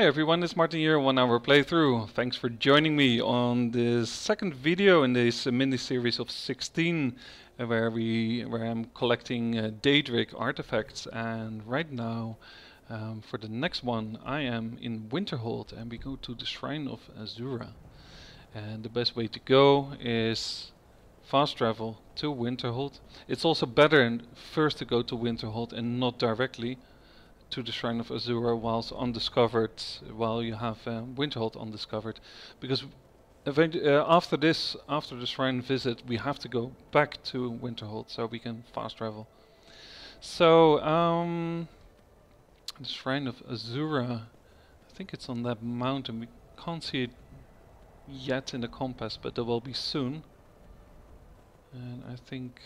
Hey everyone, it's Martin here, one hour playthrough. Thanks for joining me on this second video in this uh, mini-series of 16 uh, where we where I'm collecting uh, Daedric artifacts and right now um, for the next one I am in Winterhold and we go to the Shrine of Azura. And the best way to go is fast travel to Winterhold. It's also better first to go to Winterhold and not directly to the Shrine of Azura whilst undiscovered, while you have uh, Winterhold undiscovered, because uh, after this, after the shrine visit, we have to go back to Winterhold so we can fast travel. So, um, the Shrine of Azura, I think it's on that mountain. We can't see it yet in the compass, but there will be soon. And I think,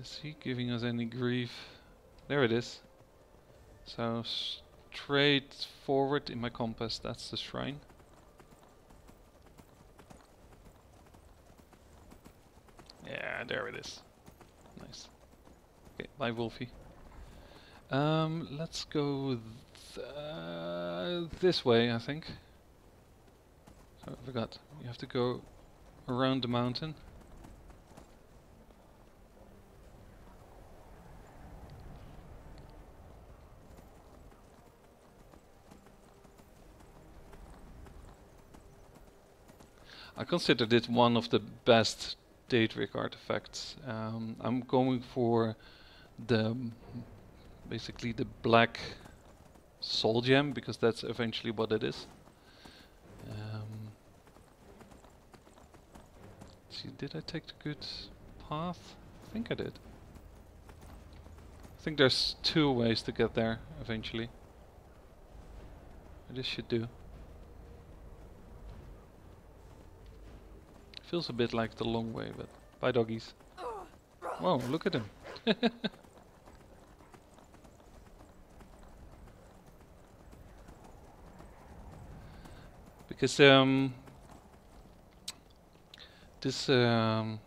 is he giving us any grief? There it is. So straight forward in my compass, that's the shrine. Yeah, there it is. Nice. Okay, bye Wolfie. Um, let's go th uh, this way, I think. So I forgot. You have to go around the mountain. Consider it one of the best Daedric artifacts. Um, I'm going for the basically the black soul gem because that's eventually what it is. Um, see, did I take the good path? I think I did. I think there's two ways to get there eventually. This should do. Feels a bit like the long way, but bye doggies. Whoa, look at him. because um, this um,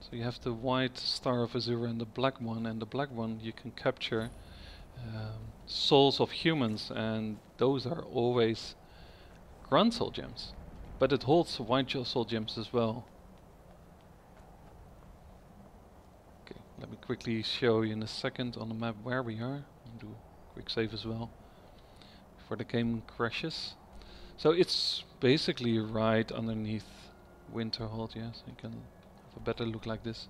so you have the white star of Azura and the black one, and the black one you can capture um, souls of humans, and those are always Grand Soul gems. But it holds white soul gems as well. Okay, let me quickly show you in a second on the map where we are. I'll do a quick save as well before the game crashes. So it's basically right underneath Winterhold, yes. You can have a better look like this.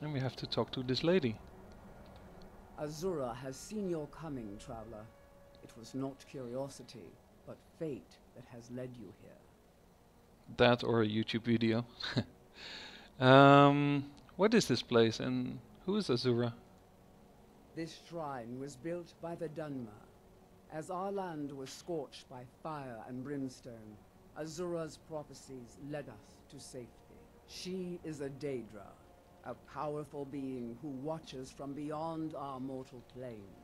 And we have to talk to this lady. Azura has seen your coming, traveler. It was not curiosity, but fate that has led you here. That or a YouTube video. um, what is this place and who is Azura? This shrine was built by the Dunmer. As our land was scorched by fire and brimstone, Azura's prophecies led us to safety. She is a Daedra, a powerful being who watches from beyond our mortal plane.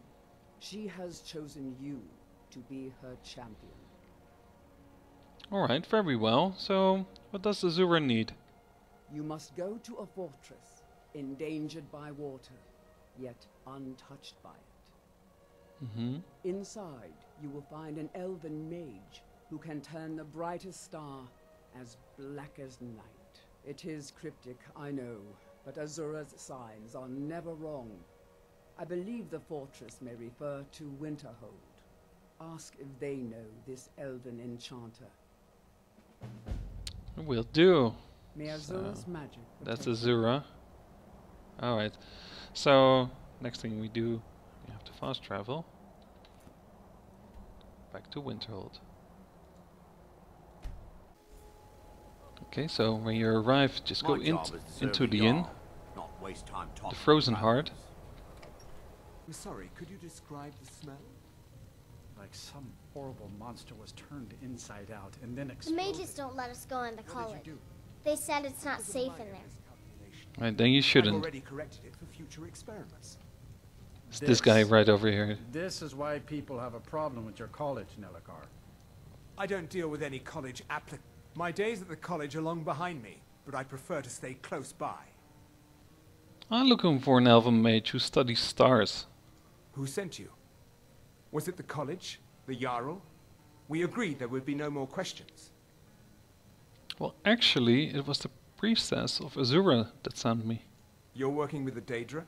She has chosen you to be her champion. Alright, very well. So, what does Azura need? You must go to a fortress, endangered by water, yet untouched by it. Mm -hmm. Inside, you will find an elven mage who can turn the brightest star as black as night. It is cryptic, I know, but Azura's signs are never wrong. I believe the fortress may refer to Winterhold. Ask if they know this elven enchanter. Will do. May Azura's so magic. That's Azura. Alright. So, next thing we do, we have to fast travel. Back to Winterhold. Okay, so when you arrive, just My go in into the inn. The Frozen Hearth. I'm sorry, could you describe the smell? Like some horrible monster was turned inside out and then exploded. The mages don't let us go into college. They said it's not safe in there. Right, then you shouldn't. I've already corrected it for future experiments. It's this, this guy right over here. This is why people have a problem with your college, Nelacar. I don't deal with any college applic... My days at the college are long behind me, but I prefer to stay close by. I'm looking for an elven mage who studies stars. Who sent you? Was it the college? The Jarl? We agreed there would be no more questions. Well, actually, it was the priestess of Azura that sent me. You're working with the Daedra?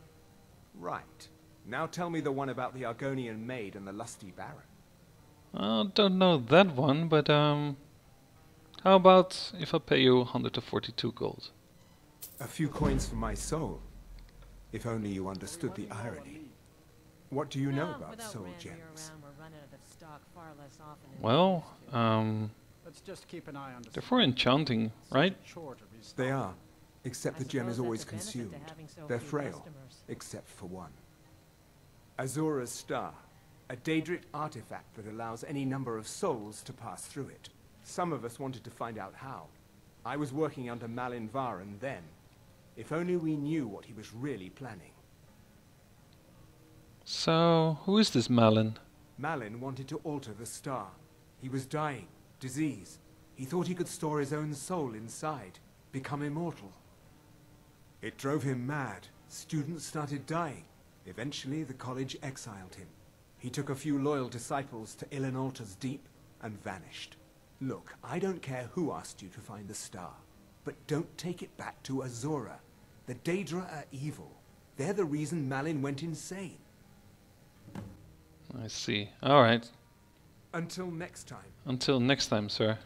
Right. Now tell me the one about the Argonian maid and the lusty baron. I don't know that one, but um, how about if I pay you 142 gold? A few coins for my soul. If only you understood the irony. What do you know about soul gems? Well, um, Let's just keep an eye on the they're for enchanting, right? chore to restart. They are, except I the gem is always that's a benefit consumed. so They're frail, customers. except for one. Azura's Star, a Daedric artifact that allows any number of souls to pass through it. Some of us wanted to find out how. I was working under Malyn Varen then. If only we knew what he was really planning. So, who is this Malyn? Malyn wanted to alter the star. He was dying, disease. He thought he could store his own soul inside, become immortal. It drove him mad. Students started dying. Eventually, the college exiled him. He took a few loyal disciples to Ilinalta's Deep and vanished. Look, I don't care who asked you to find the star, but don't take it back to Azura. The Daedra are evil. They're the reason Malyn went insane. I see. Alright, Until next time. until next time, sir.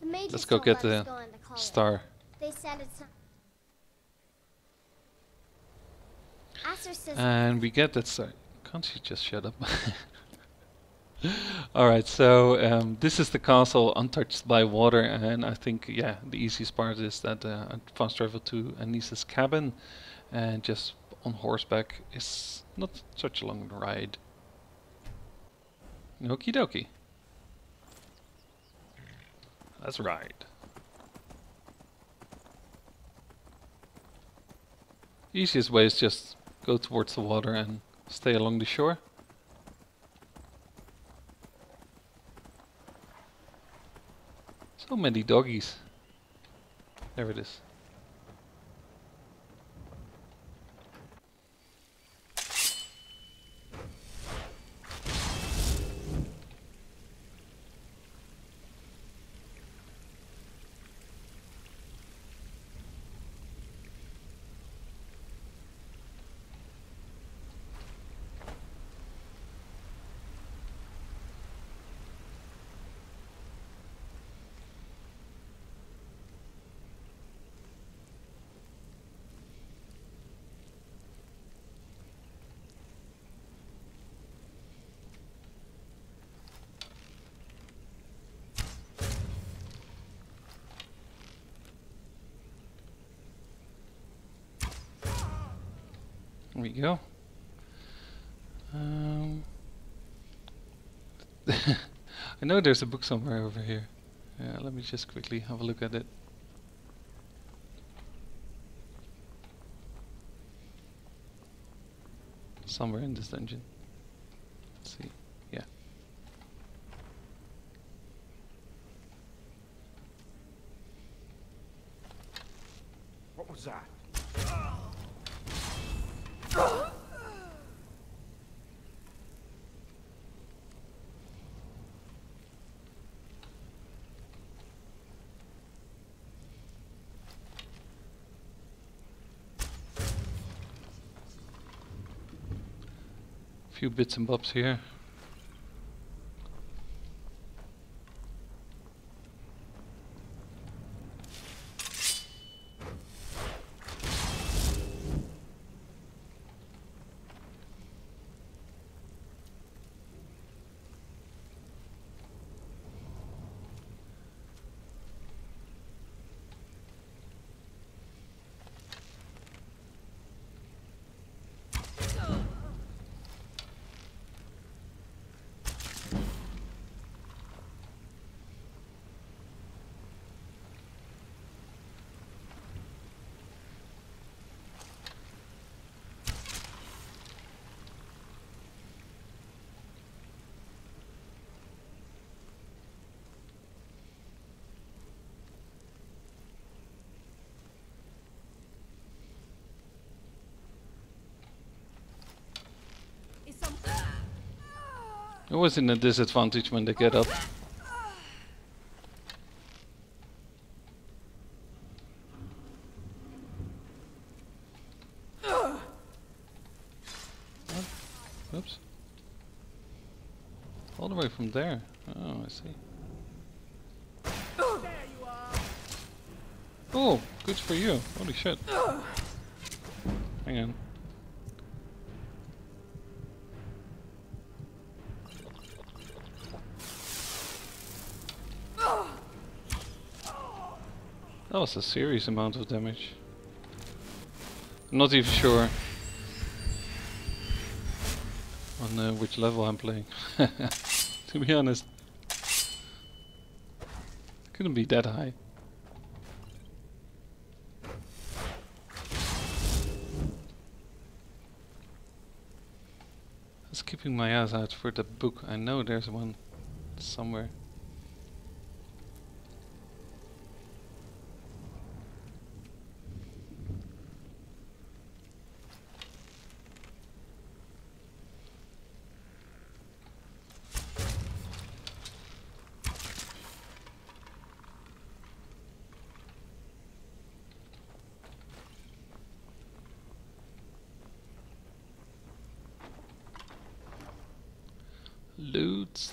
The Let's go get the go into. Star. They said it's not. Aster says And we get that star. Can't you just shut up? Alright, so um, this is the castle untouched by water, and I think, yeah, the easiest part is that uh, I fast travel to Anise's cabin, and just on horseback is not such a long ride. Okie dokie. That's right. ride. Easiest way is just go towards the water and stay along the shore. So many doggies. There it is. There we go. Um, I know there's a book somewhere over here. Yeah, let me just quickly have a look at it. Somewhere in this dungeon. Let's see. Yeah. What was that? Few bits and bobs here. Always in a disadvantage when they get up. What? Oops. All the way from there. Oh, I see. Oh, good for you. Holy shit. Hang on. That was a serious amount of damage. I'm not even sure on uh, which level I'm playing. to be honest. Couldn't be that high. I was keeping my eyes out for the book. I know there's one somewhere. Loot.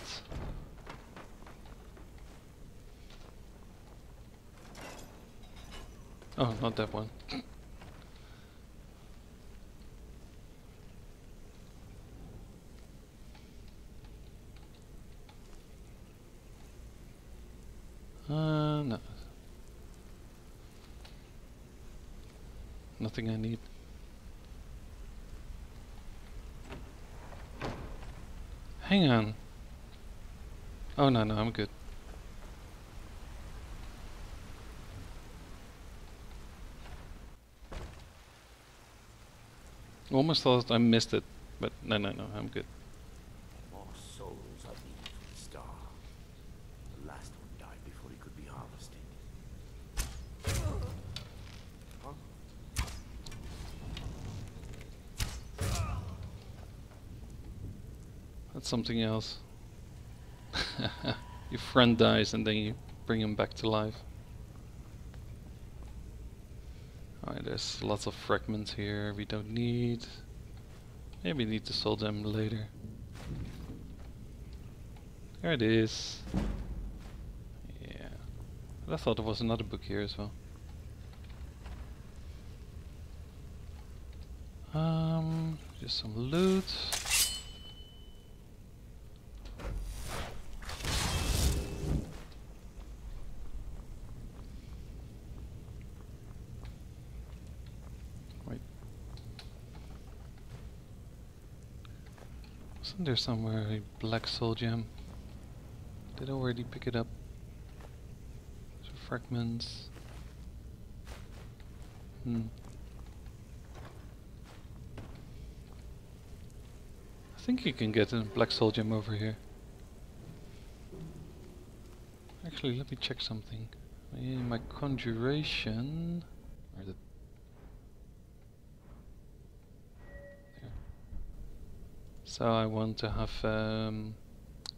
Oh, not that one. Uh, no. Nothing I need. Hang on. Oh no, no, I'm good. Almost thought I missed it, but no, no, no, I'm good. More souls are needed for the star. The last one died before he could be harvested. That's something else. Your friend dies and then you bring him back to life. Alright, there's lots of fragments here we don't need. Maybe need to sell them later. There it is. Yeah. I thought there was another book here as well. Um, just some loot. Wasn't there somewhere a black soul gem? Did I already pick it up? Some fragments. Hmm. I think you can get a black soul gem over here. Actually, let me check something. In my conjuration, So I want to have um,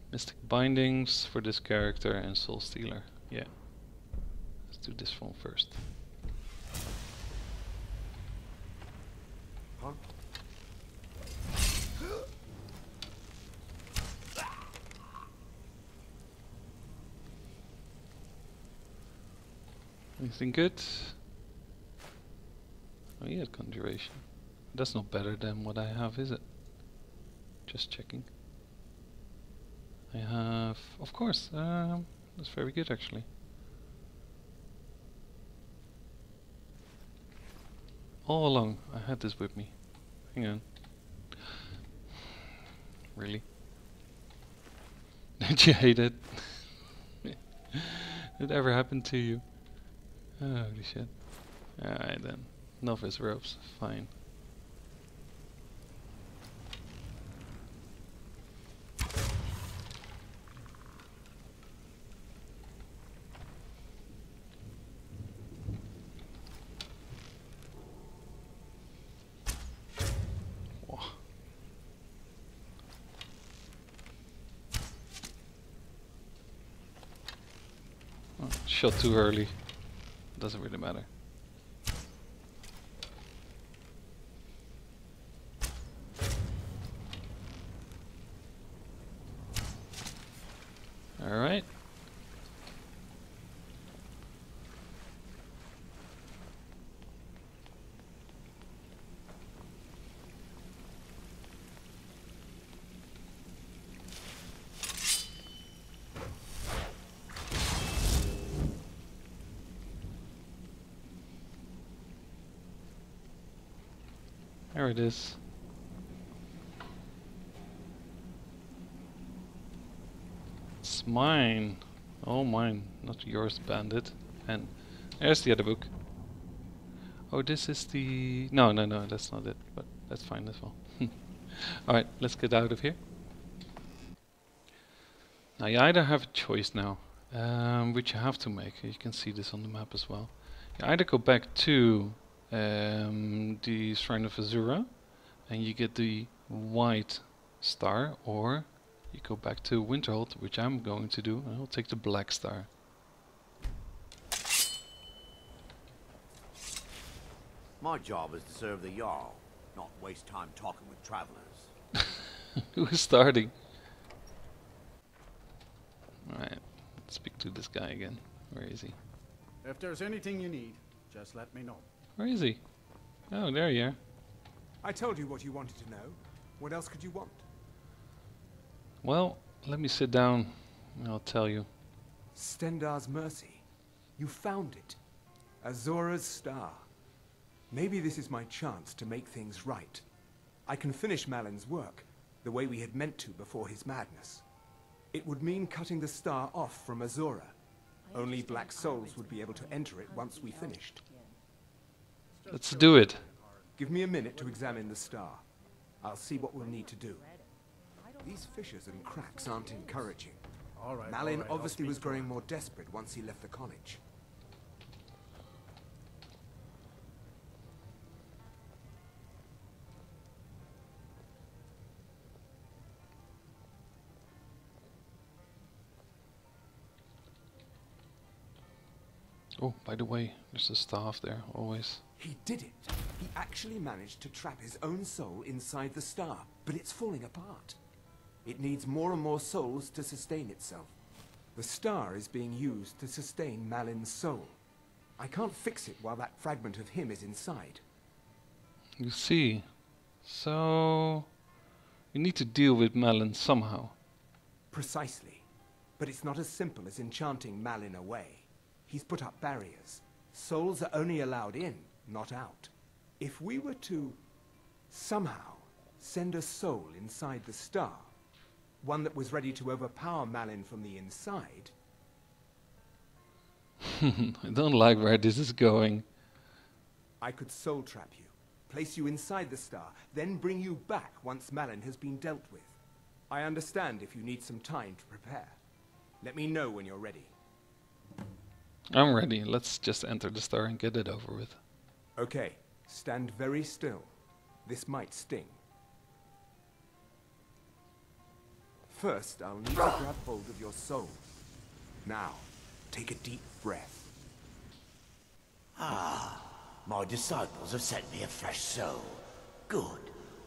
mystic bindings for this character and soul stealer. Yeah. Let's do this one first. Huh? Anything good? Oh yeah, conjuration. That's not better than what I have, is it? Just checking. I have, of course, um, that's very good actually. All along, I had this with me. Hang on. Really? Did you hate it? Did it ever happen to you? Holy shit. Alright then. Novice ropes, fine. Whoa. Shot too early. Doesn't really matter. Alright. There it is. It's mine. Oh, mine, not yours, bandit. And there's the other book. Oh, this is the... No, no, no, that's not it, but that's fine as well. Alright, let's get out of here. Now you either have a choice now, um, which you have to make. You can see this on the map as well. You either go back to um, the Shrine of Azura and you get the white star, or you go back to Winterhold, which I'm going to do, and I'll take the black star. My job is to serve the Jarl, not waste time talking with travelers. Who is starting? Alright, let's speak to this guy again. Where is he? If there's anything you need, just let me know. Where is he? Oh, there you are. I told you what you wanted to know. What else could you want? Well, let me sit down and I'll tell you. Stendarr's mercy. You found it. Azura's star. Maybe this is my chance to make things right. I can finish Malyn's work, the way we had meant to before his madness. It would mean cutting the star off from Azura. Only Black Souls would be able to enter it once we finished. Let's do it. Give me a minute to examine the star. I'll see what we'll need to do. These fissures and cracks aren't encouraging. All right. Malyn all right, obviously was growing more desperate once he left the college. Oh, by the way, there's a staff there, always. He did it. He actually managed to trap his own soul inside the star, but it's falling apart. It needs more and more souls to sustain itself. The star is being used to sustain Malyn's soul. I can't fix it while that fragment of him is inside. You see. So... You need to deal with Malyn somehow. Precisely. But it's not as simple as enchanting Malyn away. He's put up barriers. Souls are only allowed in, not out. If we were to somehow send a soul inside the star, one that was ready to overpower Malyn from the inside, I don't like where this is going. I could soul trap you, place you inside the star, then bring you back once Malyn has been dealt with. I understand if you need some time to prepare. Let me know when you're ready. I'm ready. Let's just enter the star and get it over with. Okay, stand very still. This might sting. First, I'll need to grab hold of your soul. Now, take a deep breath. Ah, my disciples have sent me a fresh soul. Good.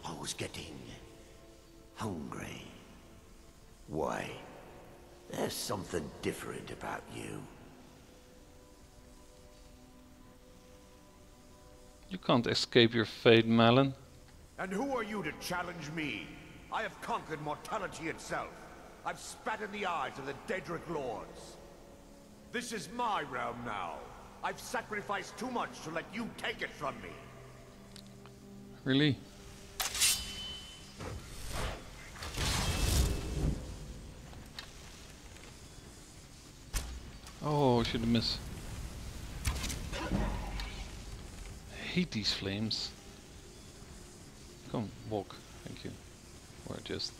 I was getting hungry. Why? There's something different about you. You can't escape your fate, Malyn. And who are you to challenge me? I have conquered mortality itself. I've spat in the eyes of the Daedric Lords. This is my realm now. I've sacrificed too much to let you take it from me. Really? Oh, I should have missed. Hate these flames. Come, walk. Thank you. Or just...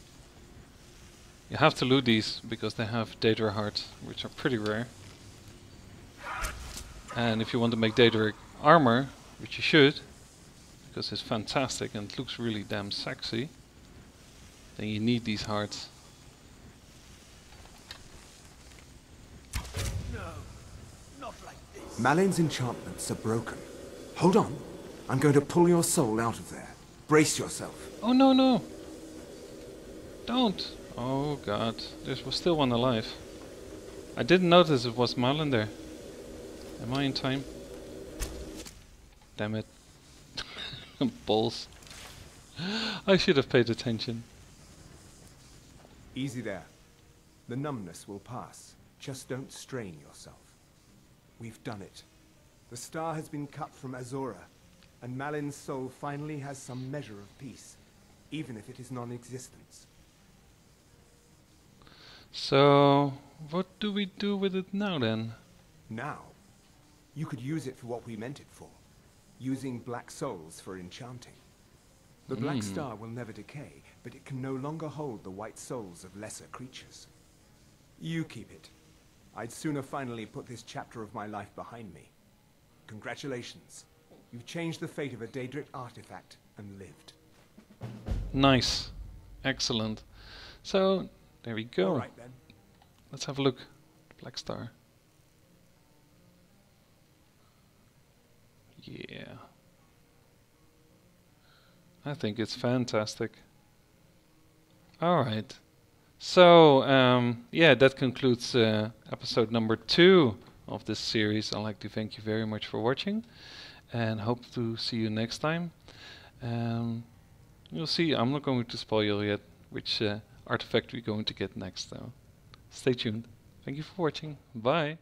You have to loot these because they have Daedra hearts, which are pretty rare. And if you want to make Daedric armor, which you should, because it's fantastic and it looks really damn sexy, then you need these hearts. Malyn's enchantments are broken. Hold on. I'm going to pull your soul out of there. Brace yourself. Oh no no! Don't! Oh god, there was still one alive. I didn't notice it was Marlin there. Am I in time? Damn it. Balls. I should have paid attention. Easy there. The numbness will pass. Just don't strain yourself. We've done it. The star has been cut from Azura, and Malyn's soul finally has some measure of peace, even if it is non-existence. So, what do we do with it now then? Now, you could use it for what we meant it for, using black souls for enchanting. The black Mm. star will never decay, but it can no longer hold the white souls of lesser creatures. You keep it. I'd sooner finally put this chapter of my life behind me. Congratulations. You've changed the fate of a Daedric artifact and lived. Nice. Excellent. So, there we go. Right then. Let's have a look. Black Star. Yeah. I think it's fantastic. Alright. So, um, yeah, that concludes uh, episode number two of this series. I'd like to thank you very much for watching and hope to see you next time. Um, you'll see, I'm not going to spoil yet which uh, artifact we're going to get next though. Stay tuned. Thank you for watching. Bye.